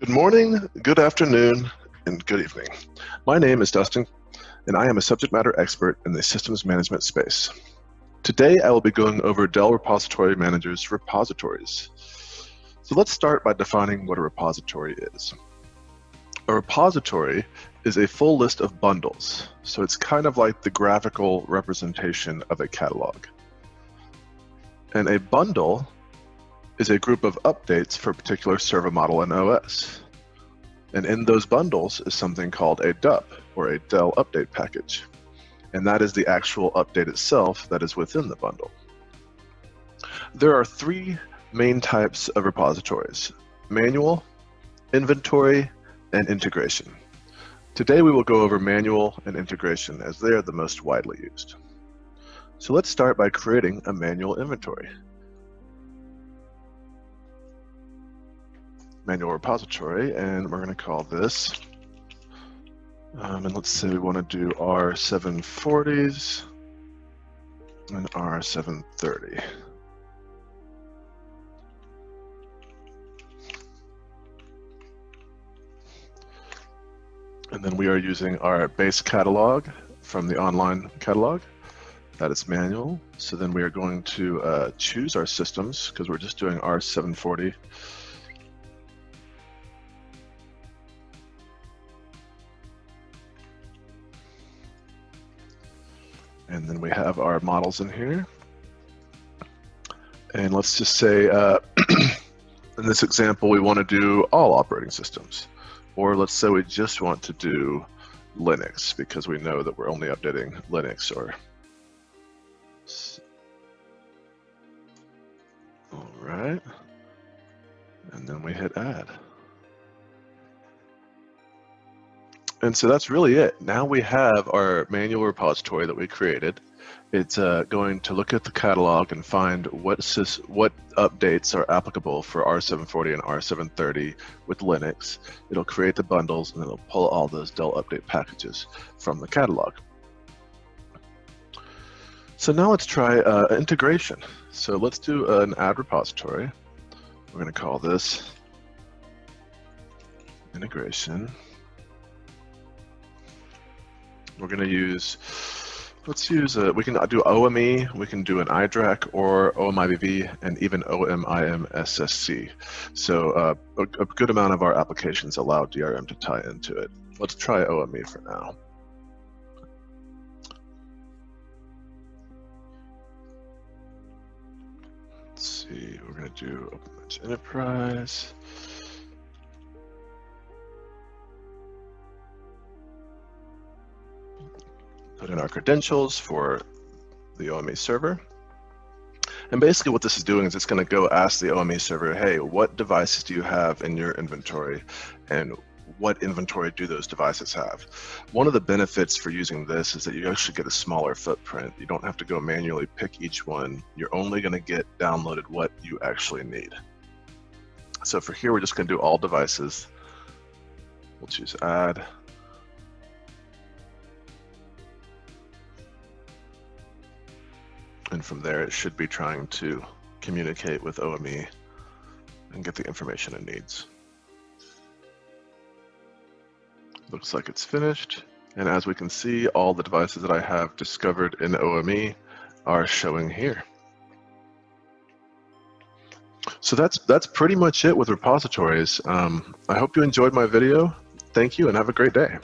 Good morning, good afternoon, and good evening. My name is Dustin, and I am a subject matter expert in the systems management space. Today, I will be going over Dell Repository Manager's repositories. So let's start by defining what a repository is. A repository is a full list of bundles, so it's kind of like the graphical representation of a catalog. And a bundle is a group of updates for a particular server model and OS. And in those bundles is something called a DUP, or a Dell Update Package. And that is the actual update itself that is within the bundle. There are three main types of repositories, manual, inventory, and integration. Today we will go over manual and integration as they are the most widely used. So let's start by creating a manual inventory. Manual repository, and we're going to call this. Um, and let's say we want to do R740s and R730. And then we are using our base catalog from the online catalog. That is manual. So then we are going to uh, choose our systems because we're just doing R740 And then we have our models in here. And let's just say, uh, in this example, we want to do all operating systems. Or let's say we just want to do Linux because we know that we're only updating Linux or all right. And then we hit add. And so that's really it. Now we have our manual repository that we created. It's uh, going to look at the catalog and find what what updates are applicable for R740 and R730 with Linux. It'll create the bundles and it'll pull all those Dell update packages from the catalog. So now let's try uh, integration. So let's do an add repository. We're going to call this integration. We're going to use, let's use, a, we can do OME, we can do an IDRAC or OMIVV and even OMIMSSC. So uh, a, a good amount of our applications allow DRM to tie into it. Let's try OME for now. Let's see, we're going to do OpenManage Enterprise. Put in our credentials for the OME server. And basically what this is doing is it's going to go ask the OME server, hey, what devices do you have in your inventory? And what inventory do those devices have? One of the benefits for using this is that you actually get a smaller footprint. You don't have to go manually pick each one. You're only going to get downloaded what you actually need. So for here, we're just going to do all devices. We'll choose add. And from there, it should be trying to communicate with OME and get the information it needs. Looks like it's finished. And as we can see, all the devices that I have discovered in OME are showing here. So that's that's pretty much it with repositories. Um, I hope you enjoyed my video. Thank you and have a great day.